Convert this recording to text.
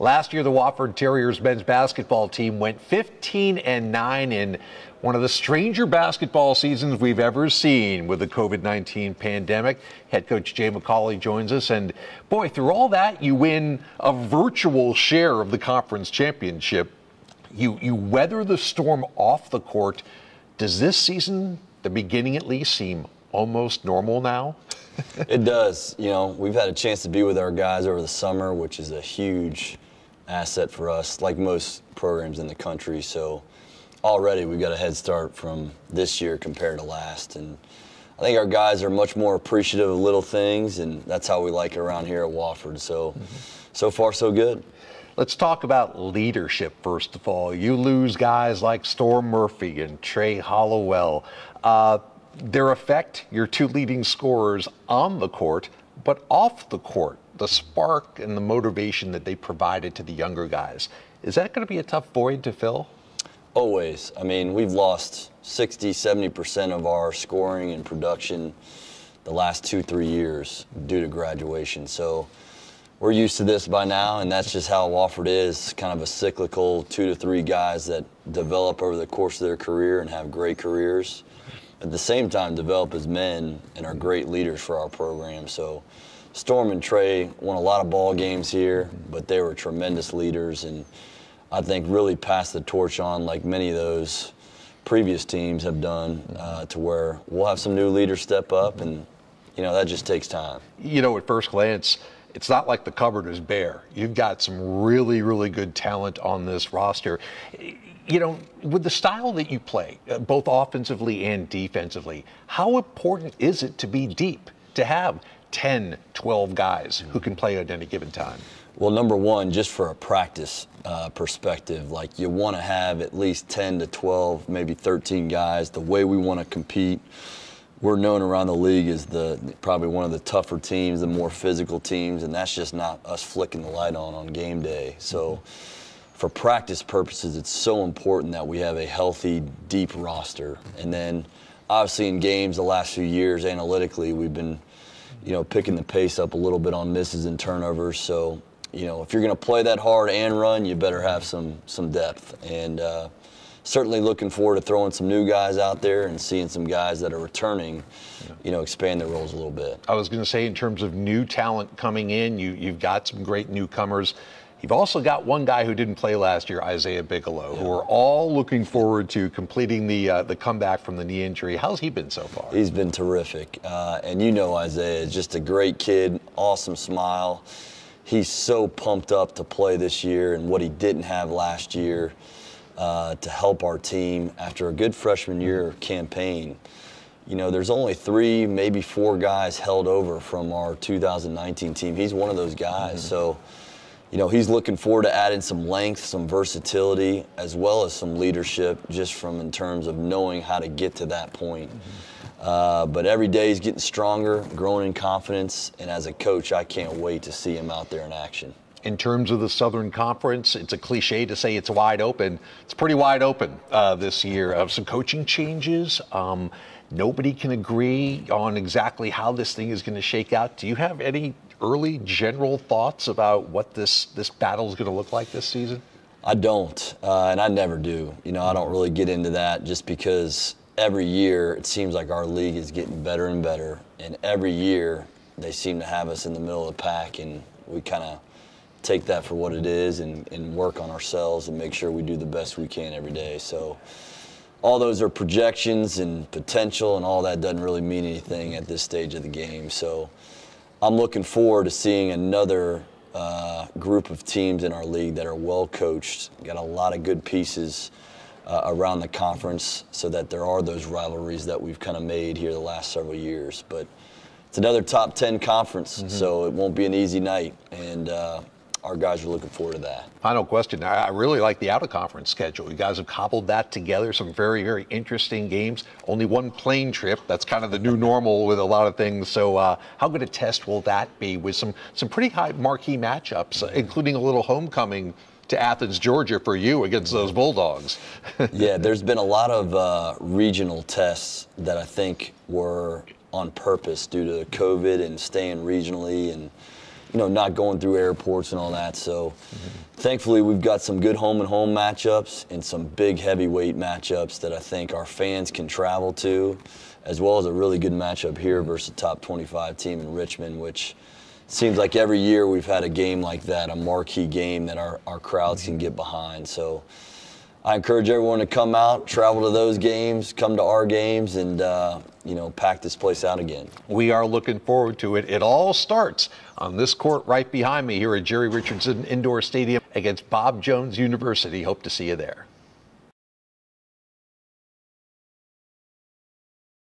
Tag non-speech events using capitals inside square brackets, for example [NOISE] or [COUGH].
Last year, the Wofford Terriers men's basketball team went 15 and 9 in one of the stranger basketball seasons we've ever seen with the COVID 19 pandemic. Head coach Jay McAuley joins us. And boy, through all that, you win a virtual share of the conference championship. You, you weather the storm off the court. Does this season, the beginning at least, seem almost normal now? [LAUGHS] it does. You know, we've had a chance to be with our guys over the summer, which is a huge asset for us, like most programs in the country. So already we've got a head start from this year compared to last. And I think our guys are much more appreciative of little things, and that's how we like it around here at Wofford. So, mm-hmm. so far, so good. Let's talk about leadership first of all. You lose guys like Storm Murphy and Tray Hollowell. Uh, their effect, your two leading scorers on the court, but off the court, the spark and the motivation that they provided to the younger guys. Is that going to be a tough void to fill? Always. I mean, we've lost 60, 70% of our scoring and production the last two, three years due to graduation. So we're used to this by now, and that's just how Wofford is kind of a cyclical two to three guys that develop over the course of their career and have great careers at the same time develop as men and are great leaders for our program. So Storm and Tray won a lot of ball games here, but they were tremendous leaders and I think really passed the torch on like many of those previous teams have done uh, to where we'll have some new leaders step up and you know that just takes time. You know, at first glance, it's not like the cupboard is bare. You've got some really, really good talent on this roster you know, with the style that you play, uh, both offensively and defensively, how important is it to be deep, to have 10, 12 guys who can play at any given time? Well, number one, just for a practice uh, perspective, like you want to have at least 10 to 12, maybe 13 guys. The way we want to compete, we're known around the league as the probably one of the tougher teams, the more physical teams, and that's just not us flicking the light on on game day. So. For practice purposes, it's so important that we have a healthy, deep roster. And then, obviously, in games the last few years, analytically, we've been, you know, picking the pace up a little bit on misses and turnovers. So, you know, if you're going to play that hard and run, you better have some some depth. And uh, certainly looking forward to throwing some new guys out there and seeing some guys that are returning, you know, expand their roles a little bit. I was going to say, in terms of new talent coming in, you you've got some great newcomers. You've also got one guy who didn't play last year, Isaiah Bigelow, yeah. who are all looking forward to completing the uh, the comeback from the knee injury. How's he been so far? He's been terrific, uh, and you know Isaiah is just a great kid, awesome smile. He's so pumped up to play this year and what he didn't have last year uh, to help our team after a good freshman year campaign. You know, there's only three, maybe four guys held over from our 2019 team. He's one of those guys. Mm-hmm. So you know, he's looking forward to adding some length, some versatility, as well as some leadership, just from in terms of knowing how to get to that point. Uh, but every day he's getting stronger, growing in confidence, and as a coach, I can't wait to see him out there in action. In terms of the Southern Conference, it's a cliche to say it's wide open. It's pretty wide open uh, this year. Of some coaching changes. Um, nobody can agree on exactly how this thing is going to shake out. Do you have any early general thoughts about what this this battle is going to look like this season? I don't, uh, and I never do. You know, I don't really get into that just because every year it seems like our league is getting better and better, and every year they seem to have us in the middle of the pack, and we kind of take that for what it is and, and work on ourselves and make sure we do the best we can every day. So all those are projections and potential, and all that doesn't really mean anything at this stage of the game. So I'm looking forward to seeing another uh, group of teams in our league that are well coached, got a lot of good pieces uh, around the conference, so that there are those rivalries that we've kind of made here the last several years. But it's another top 10 conference, mm-hmm. so it won't be an easy night. And uh, our guys are looking forward to that. Final question. I really like the out of conference schedule. You guys have cobbled that together. Some very, very interesting games. Only one plane trip. That's kind of the new normal with a lot of things. So, uh, how good a test will that be with some some pretty high marquee matchups, uh, including a little homecoming to Athens, Georgia for you against those Bulldogs. [LAUGHS] yeah, there's been a lot of uh, regional tests that I think were on purpose due to COVID and staying regionally and you know, not going through airports and all that. So, mm-hmm. thankfully, we've got some good home and home matchups and some big heavyweight matchups that I think our fans can travel to, as well as a really good matchup here versus top 25 team in Richmond, which seems like every year we've had a game like that, a marquee game that our, our crowds can get behind. So, I encourage everyone to come out, travel to those games, come to our games, and uh, you know, pack this place out again. We are looking forward to it. It all starts on this court right behind me here at Jerry Richardson Indoor Stadium against Bob Jones University. Hope to see you there.